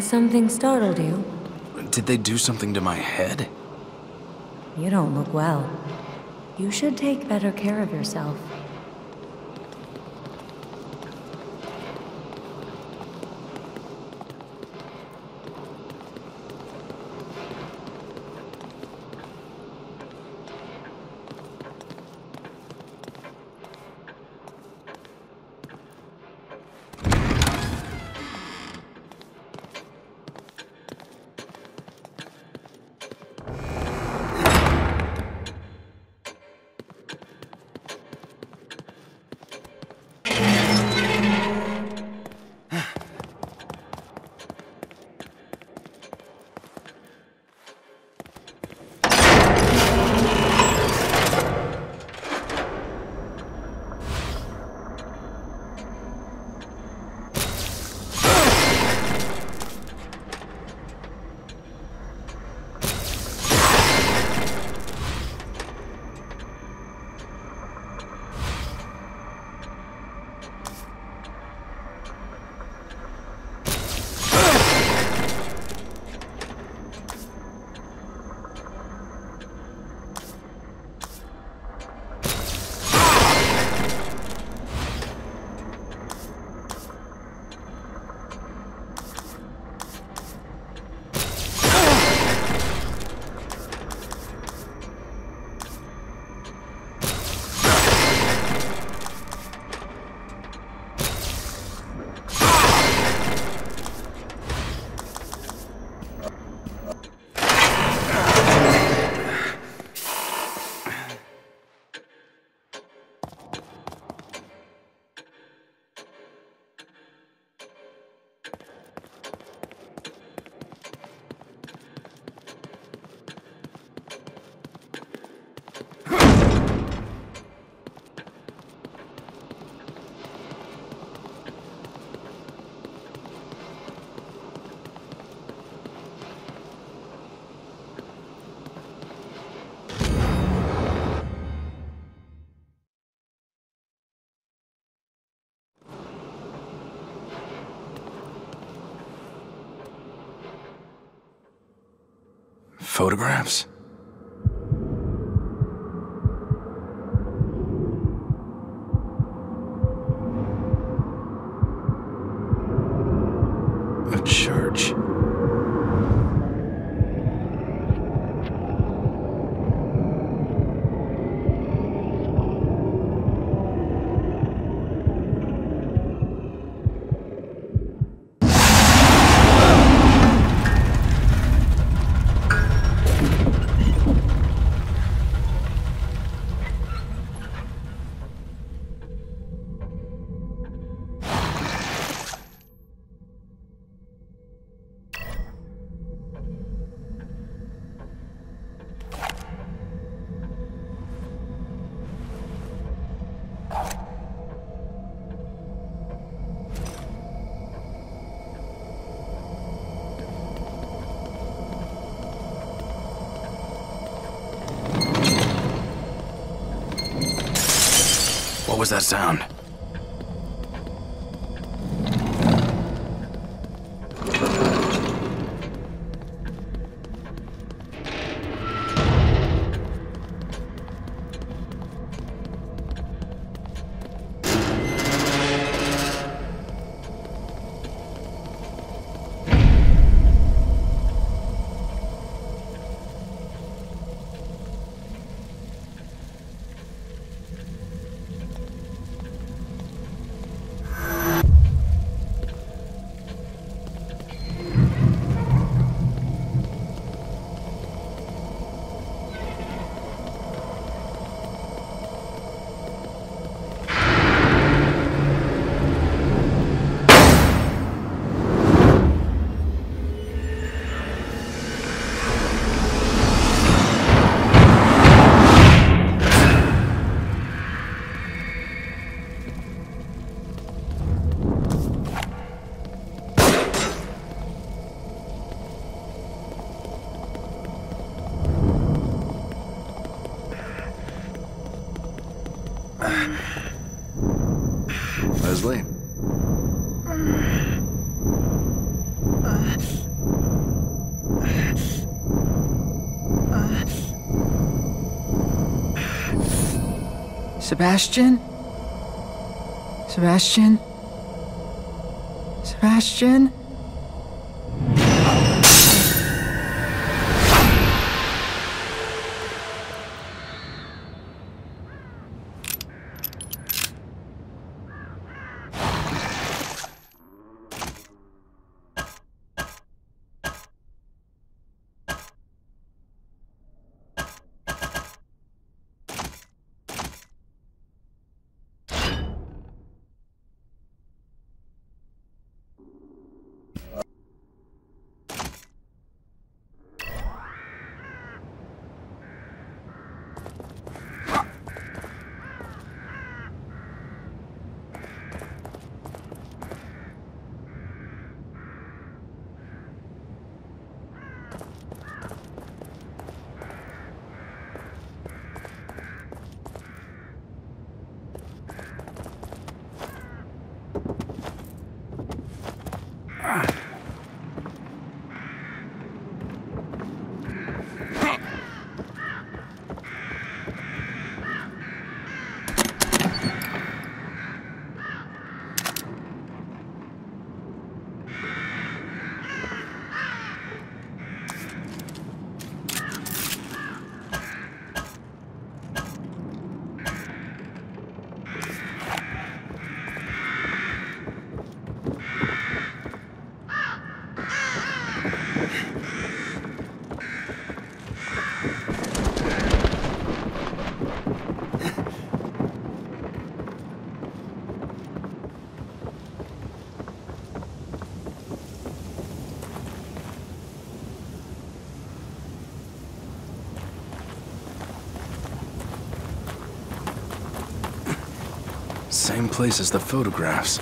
Has something startled you? Did they do something to my head? You don't look well. You should take better care of yourself. Photographs? What was that sound? Sebastian? Sebastian? Sebastian? Same place as the photographs.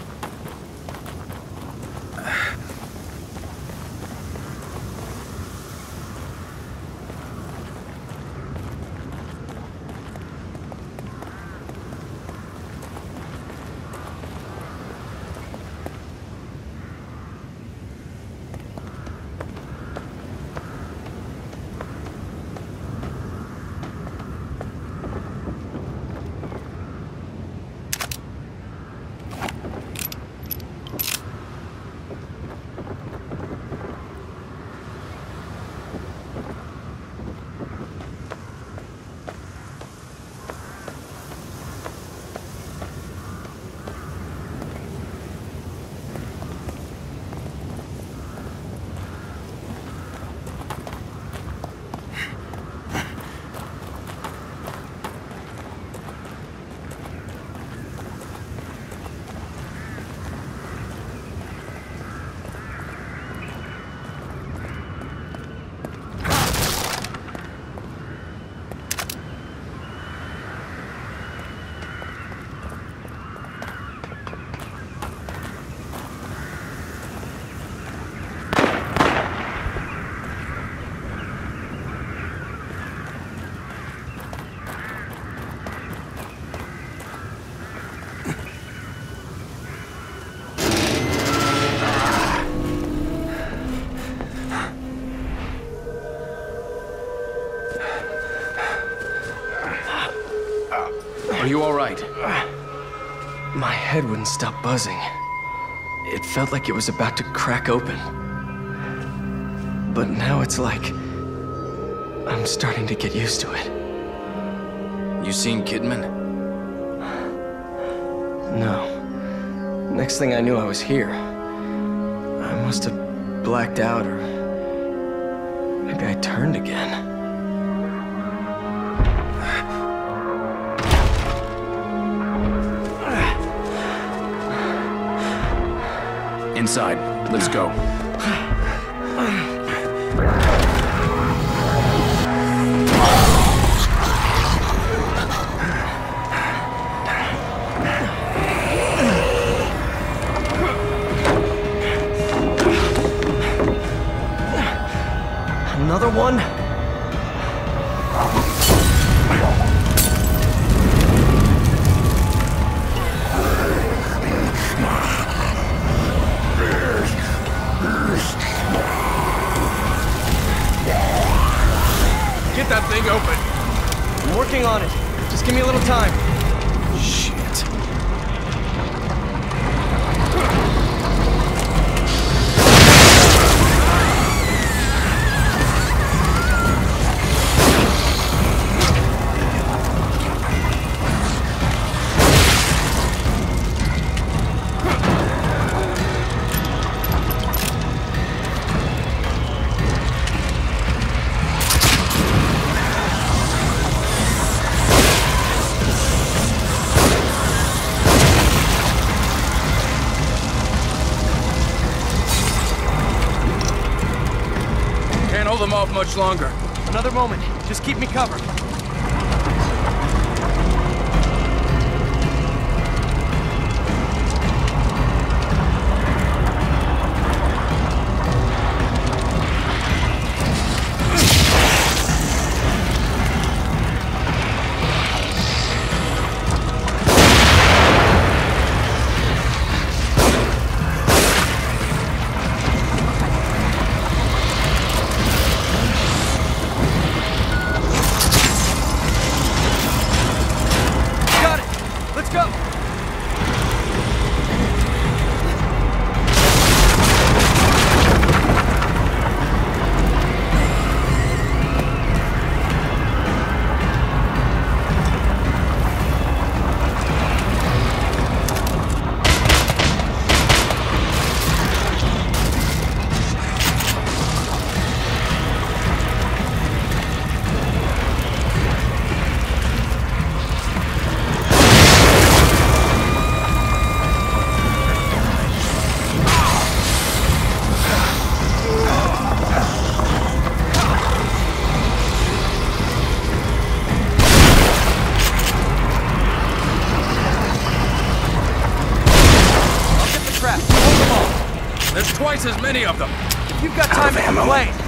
Are you all right? My head wouldn't stop buzzing. It felt like it was about to crack open. But now it's like... I'm starting to get used to it. You seen Kidman? No. Next thing I knew, I was here. I must have blacked out, or... Maybe I turned again. Inside. Let's go. Another one? That thing open. I'm working on it. Just give me a little time. Hold them off much longer. Another moment. Just keep me covered. Twice as many of them. If you've got time to complain.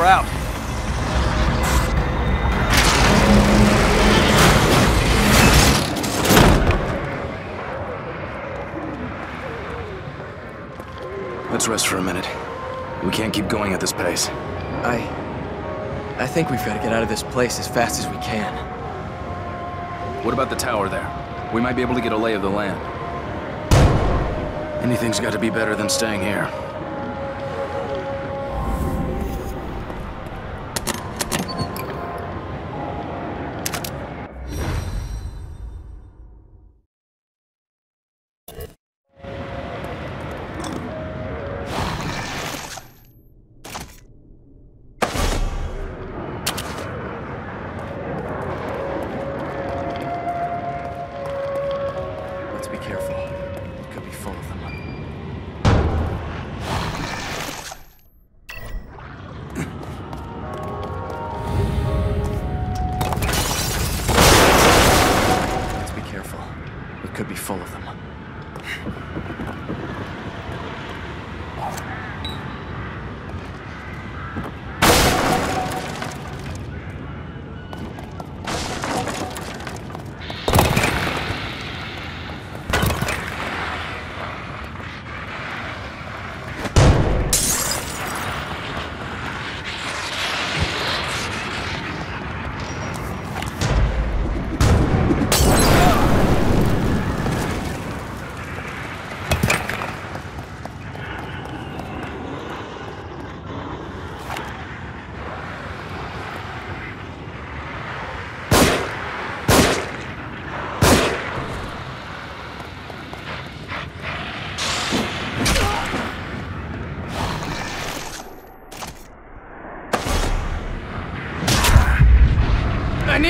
We're out. Let's rest for a minute. We can't keep going at this pace. I. I think we've got to get out of this place as fast as we can. What about the tower there? We might be able to get a lay of the land. Anything's got to be better than staying here.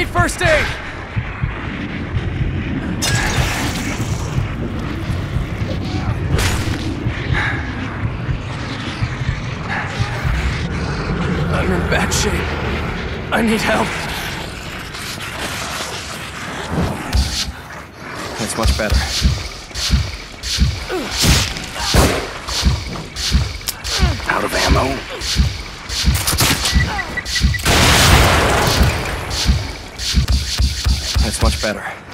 Need first aid! I'm in bad shape. I need help. That's much better. Out of ammo? That's much better.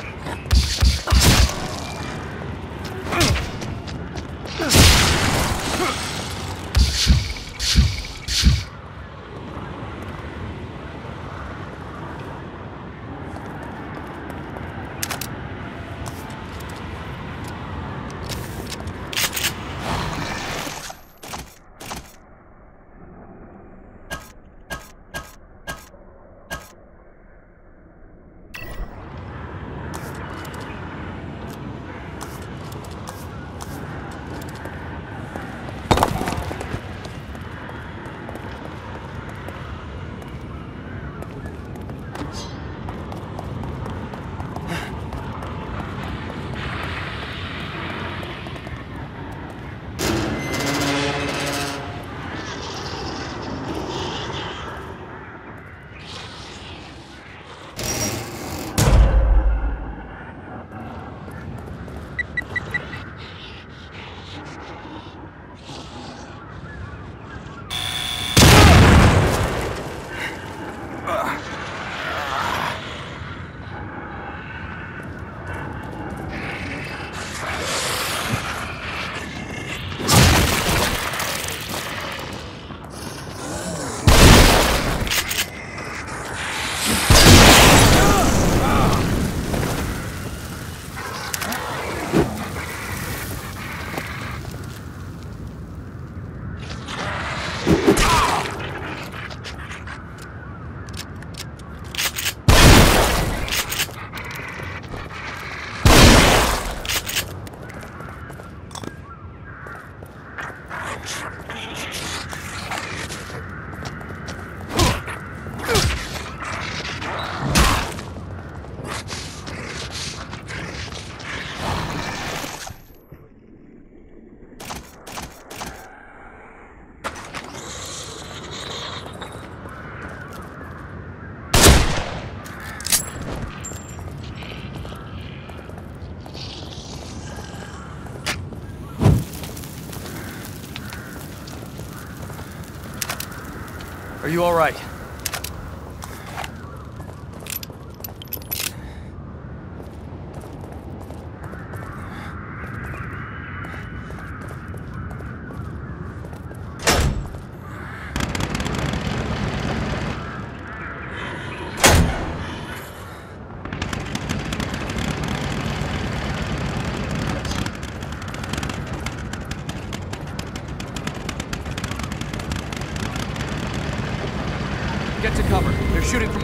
Are you alright? Get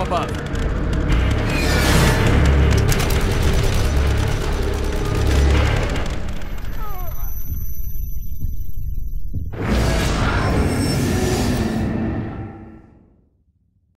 above.